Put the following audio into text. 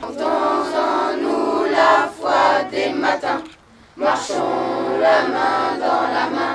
Portons-en-nous la foi des matins, marchons la main dans la main.